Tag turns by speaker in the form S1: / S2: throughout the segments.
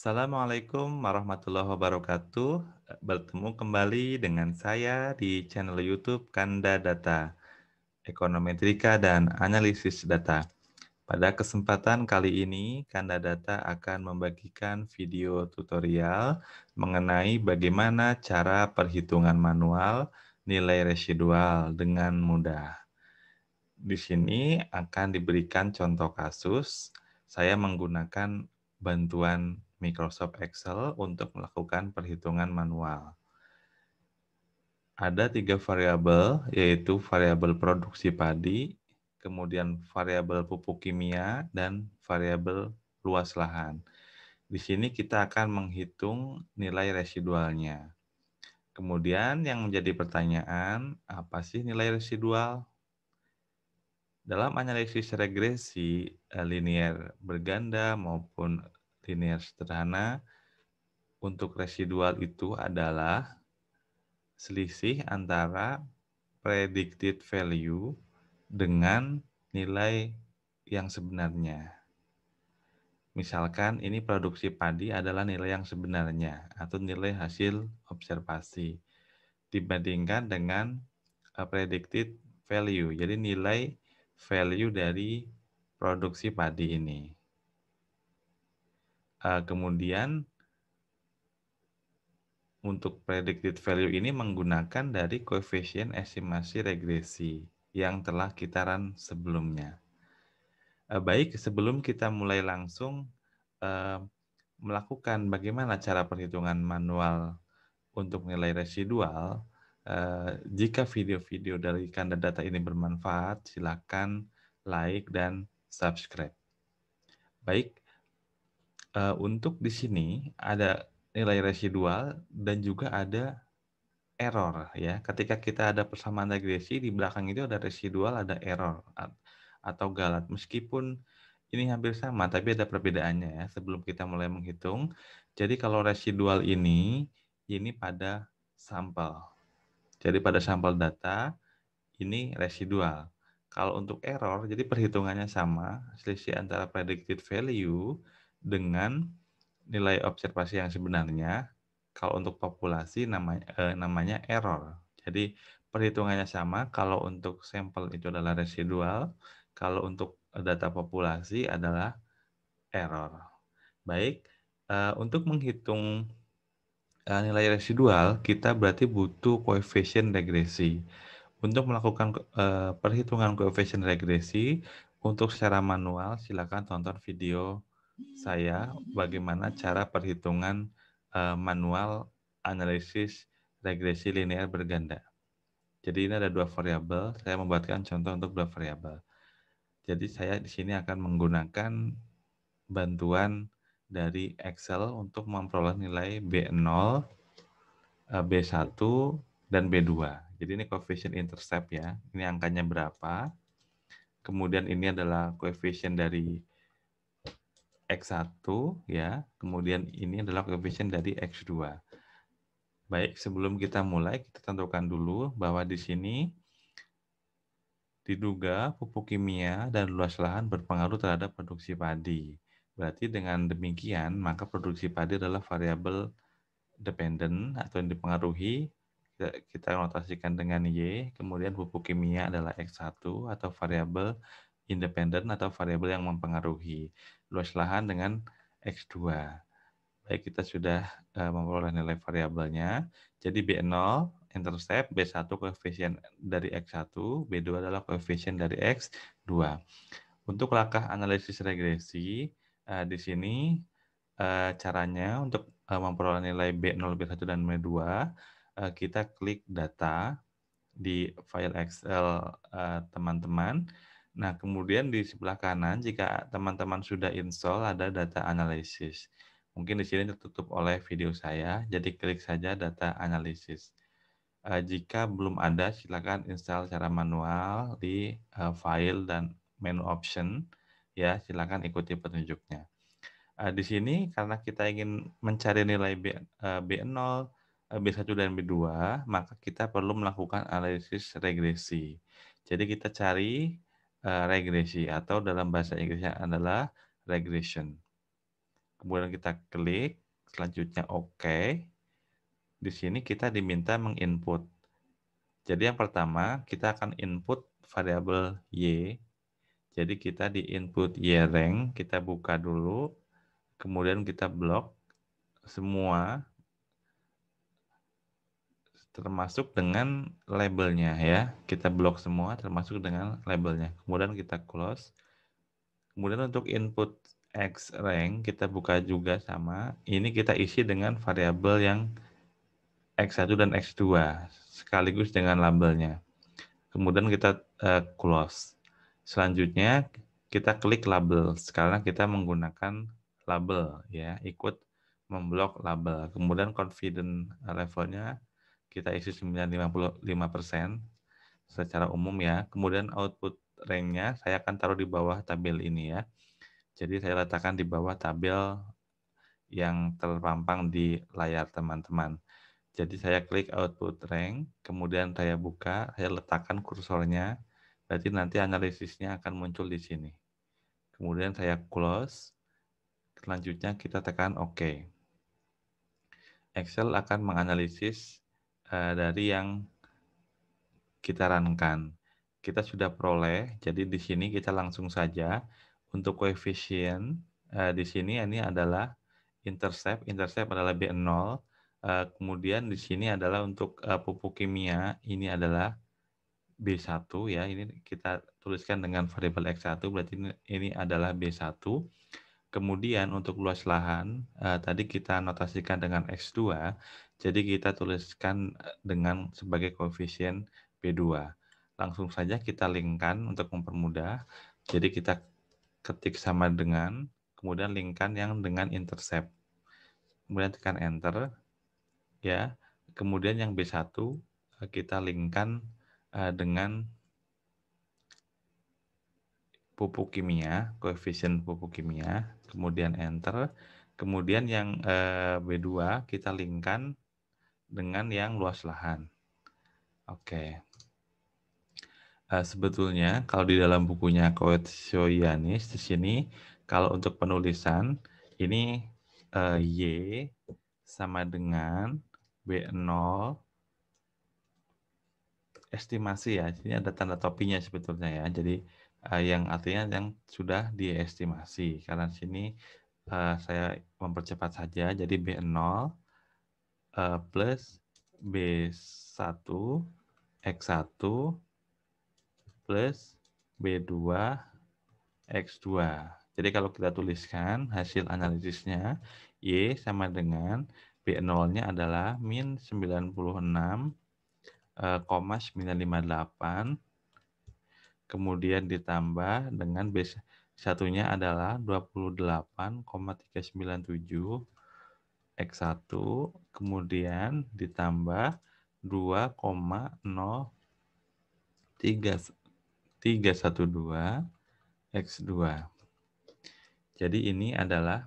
S1: Assalamualaikum warahmatullahi wabarakatuh. Bertemu kembali dengan saya di channel YouTube Kanda Data, Ekonometrika dan Analisis Data. Pada kesempatan kali ini, Kanda Data akan membagikan video tutorial mengenai bagaimana cara perhitungan manual nilai residual dengan mudah. Di sini akan diberikan contoh kasus. Saya menggunakan bantuan Microsoft Excel untuk melakukan perhitungan manual. Ada tiga variabel, yaitu variabel produksi padi, kemudian variabel pupuk kimia, dan variabel luas lahan. Di sini kita akan menghitung nilai residualnya. Kemudian yang menjadi pertanyaan, apa sih nilai residual? Dalam analisis regresi eh, linear berganda maupun linear sederhana untuk residual itu adalah selisih antara predicted value dengan nilai yang sebenarnya. Misalkan ini produksi padi adalah nilai yang sebenarnya atau nilai hasil observasi dibandingkan dengan eh, predicted value. Jadi nilai value dari produksi padi ini. Uh, kemudian untuk predicted value ini menggunakan dari koefisien estimasi regresi yang telah kita run sebelumnya. Uh, baik, sebelum kita mulai langsung uh, melakukan bagaimana cara perhitungan manual untuk nilai residual, jika video-video dari kanda data ini bermanfaat, silakan like dan subscribe. Baik, uh, untuk di sini ada nilai residual dan juga ada error ya. Ketika kita ada persamaan regresi di belakang itu ada residual, ada error atau galat. Meskipun ini hampir sama, tapi ada perbedaannya ya sebelum kita mulai menghitung. Jadi kalau residual ini ini pada sampel. Jadi pada sampel data ini residual. Kalau untuk error, jadi perhitungannya sama, selisih antara predicted value dengan nilai observasi yang sebenarnya. Kalau untuk populasi namanya eh, namanya error. Jadi perhitungannya sama. Kalau untuk sampel itu adalah residual, kalau untuk data populasi adalah error. Baik, eh, untuk menghitung eh, nilai residual kita berarti butuh koefisien regresi. Untuk melakukan eh, perhitungan koefisien regresi untuk secara manual silakan tonton video saya bagaimana cara perhitungan uh, manual analisis regresi linear berganda. Jadi ini ada dua variabel, saya membuatkan contoh untuk dua variabel. Jadi saya di sini akan menggunakan bantuan dari Excel untuk memperoleh nilai B0, eh, B1, dan B2. Jadi ini coefficient intercept ya, ini angkanya berapa. Kemudian ini adalah coefficient dari X1 ya, kemudian ini adalah koefisien dari X2. Baik, sebelum kita mulai kita tentukan dulu bahwa di sini diduga pupuk kimia dan luas lahan berpengaruh terhadap produksi padi. Berarti dengan demikian maka produksi padi adalah variabel dependent atau yang dipengaruhi kita notasikan dengan Y, kemudian pupuk kimia adalah X1 atau variabel independen atau variabel yang mempengaruhi luas lahan dengan X2. Baik, kita sudah uh, memperoleh nilai variabelnya. Jadi B0 intercept, B1 koefisien dari X1, B2 adalah koefisien dari X2. Untuk langkah analisis regresi, uh, di sini uh, caranya untuk memperoleh nilai B0, B1, dan B2, uh, kita klik data di file Excel teman-teman. Uh, Nah, kemudian di sebelah kanan jika teman-teman sudah install ada data analisis. Mungkin di sini tertutup oleh video saya, jadi klik saja data analisis. Uh, jika belum ada, silakan install secara manual di uh, file dan menu option. Ya, silakan ikuti petunjuknya. Uh, di sini karena kita ingin mencari nilai B, uh, B0, B1 dan B2, maka kita perlu melakukan analisis regresi. Jadi kita cari uh, regresi atau dalam bahasa Inggrisnya adalah regression. kemudian kita klik, selanjutnya OK. Di sini kita diminta menginput. Jadi yang pertama, kita akan input variabel Y. Jadi kita di input Y rank, kita buka dulu, kemudian kita blok semua termasuk dengan labelnya ya. Kita blok semua termasuk dengan labelnya. Kemudian kita close. Kemudian untuk input X rank kita buka juga sama. Ini kita isi dengan variabel yang X1 dan X2 sekaligus dengan labelnya. Kemudian kita uh, close. Selanjutnya kita klik label karena kita menggunakan label ya, ikut memblok label. Kemudian confident levelnya kita isi 955% secara umum ya. Kemudian output ranknya saya akan taruh di bawah tabel ini ya. Jadi saya letakkan di bawah tabel yang terpampang di layar teman-teman. Jadi saya klik output rank, kemudian saya buka, saya letakkan kursornya, berarti nanti analisisnya akan muncul di sini. Kemudian saya close, selanjutnya kita tekan OK. Excel akan menganalisis uh, dari yang kita runkan. Kita sudah peroleh, jadi di sini kita langsung saja. Untuk koefisien uh, di sini ini adalah intercept, intercept adalah B0, uh, eh, kemudian di sini adalah untuk pupuk kimia, ini adalah B1 ya, ini kita tuliskan dengan variabel X1, berarti ini, adalah B1. Kemudian untuk luas lahan, tadi kita notasikan dengan X2, jadi kita tuliskan eh, dengan sebagai koefisien B2. Langsung saja kita linkkan untuk mempermudah. Jadi kita ketik sama dengan, kemudian linkkan yang dengan intercept. Kemudian tekan enter. ya. Kemudian yang B1 eh, kita linkkan eh, dengan pupuk kimia, koefisien pupuk kimia, kemudian enter. Kemudian yang B2 kita linkkan dengan yang luas lahan. Oke. Uh, sebetulnya kalau di dalam bukunya Yanis di sini kalau untuk penulisan ini uh, Y sama dengan B0 estimasi ya. Ini ada tanda topinya sebetulnya ya. Jadi uh, yang artinya yang sudah diestimasi. Karena sini uh, saya mempercepat saja. Jadi B0 uh, plus B1 X1 plus B2 X2. Jadi kalau kita tuliskan hasil analisisnya, Y sama dengan B0-nya adalah min 96,958, eh, kemudian ditambah dengan B1-nya adalah 28,397, X1 kemudian ditambah 2,0312 X2. Jadi ini adalah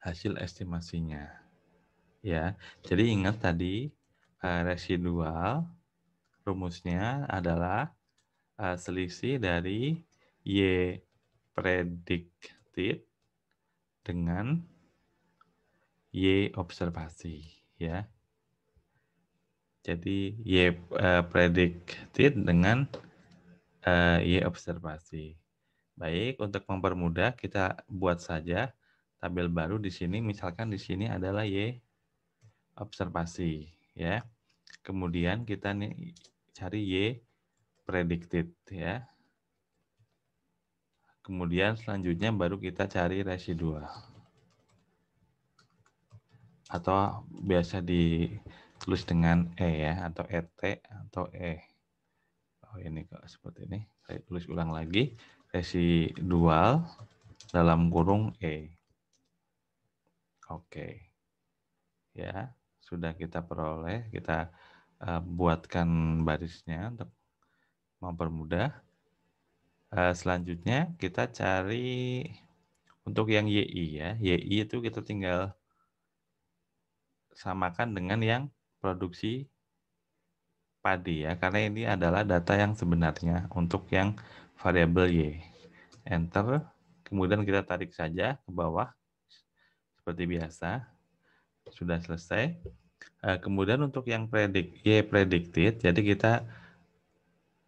S1: hasil estimasinya. Ya. Jadi ingat tadi uh, residual rumusnya adalah uh, selisih dari Y predicted dengan Y observasi ya. Jadi Y uh, predicted dengan uh, Y observasi. Baik, untuk mempermudah kita buat saja tabel baru di sini misalkan di sini adalah Y observasi ya. Kemudian kita nih cari Y predicted ya. Kemudian selanjutnya baru kita cari residual atau biasa ditulis dengan E ya atau ET atau E. Oh ini kok seperti ini. Saya tulis ulang lagi residual dalam kurung E. Oke. Ya, sudah kita peroleh, kita uh, buatkan barisnya untuk mempermudah. Uh, selanjutnya kita cari untuk yang YI ya. YI itu kita tinggal samakan dengan yang produksi padi ya, karena ini adalah data yang sebenarnya untuk yang variabel Y. Enter, kemudian kita tarik saja ke bawah. seperti biasa. Sudah selesai. Uh, kemudian untuk yang predik, Y predicted, jadi kita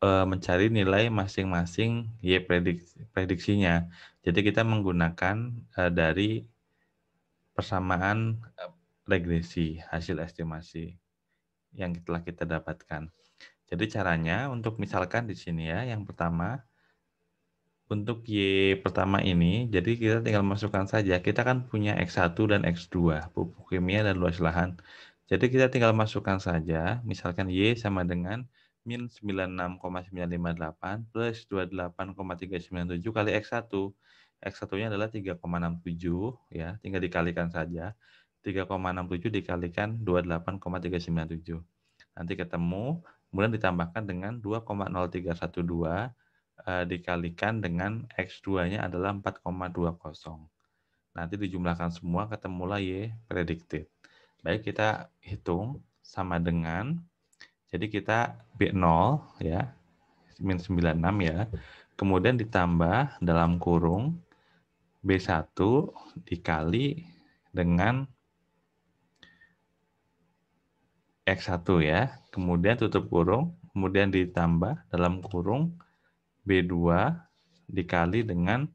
S1: uh, mencari nilai masing-masing Y predik, prediksinya. Jadi kita menggunakan uh, dari persamaan regresi hasil estimasi yang telah kita dapatkan. Jadi caranya untuk misalkan di sini ya, yang pertama untuk Y pertama ini, jadi kita tinggal masukkan saja. Kita kan punya X1 dan X2, pupuk kimia dan luas lahan. Jadi kita tinggal masukkan saja, misalkan Y sama dengan min 96,958 plus 28,397 kali X1. X1-nya adalah 3,67 ya, tinggal dikalikan saja. 3,67 dikalikan 28,397. Nanti ketemu, kemudian ditambahkan dengan 2,0312 uh, dikalikan dengan X2-nya adalah 4,20. Nanti dijumlahkan semua ketemulah Y predicted. Baik, kita hitung sama dengan, jadi kita B0 ya, min 96 ya, kemudian ditambah dalam kurung B1 dikali dengan X1 ya, kemudian tutup kurung, kemudian ditambah dalam kurung B2 dikali dengan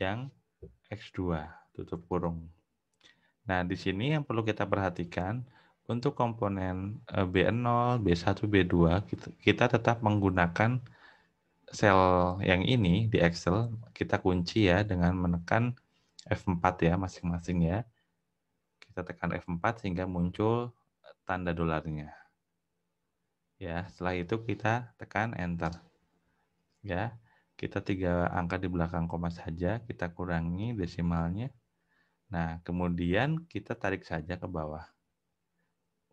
S1: yang X2, tutup kurung. Nah, di sini yang perlu kita perhatikan, untuk komponen eh, B0, B1, B2, kita, tetap menggunakan sel yang ini di Excel, kita kunci ya dengan menekan F4 ya masing-masing ya. Kita tekan F4 sehingga muncul tanda dolarnya. Ya, setelah itu kita tekan Enter. Ya kita tiga angka di belakang koma saja kita kurangi desimalnya. Nah kemudian kita tarik saja ke bawah.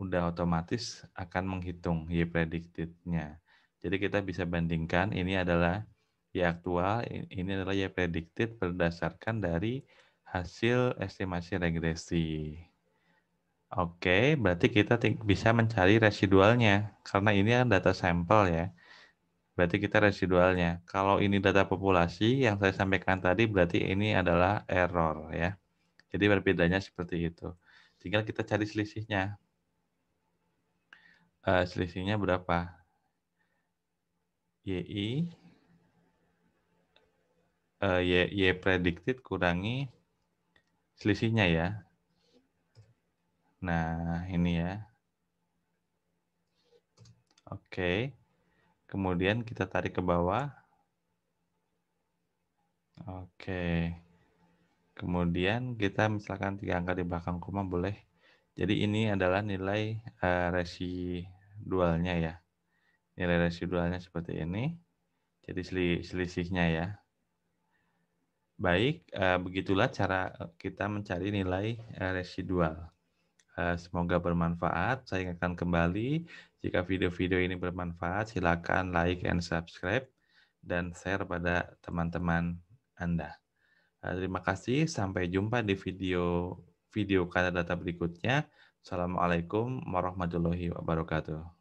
S1: Udah otomatis akan menghitung y predicted-nya. Jadi kita bisa bandingkan ini adalah y aktual ini adalah y predicted berdasarkan dari hasil estimasi regresi Oke, berarti kita bisa mencari residualnya karena ini kan data sampel ya berarti kita residualnya. Kalau ini data populasi yang saya sampaikan tadi berarti ini adalah error ya. Jadi berbedanya seperti itu. Tinggal kita cari selisihnya. Uh, selisihnya berapa? YI uh, y, y predicted kurangi selisihnya ya. Nah, ini ya. Oke. Kemudian kita tarik ke bawah. Oke. Kemudian kita misalkan tiga angka di belakang koma boleh. Jadi ini adalah nilai uh, residualnya ya. Nilai residualnya seperti ini. Jadi selisihnya ya. Baik, uh, begitulah cara kita mencari nilai uh, residual. Uh, semoga bermanfaat. Saya akan kembali jika video-video ini bermanfaat, silakan like and subscribe dan share pada teman-teman Anda. Eh, terima kasih, sampai jumpa di video video kata data berikutnya. Assalamualaikum warahmatullahi wabarakatuh.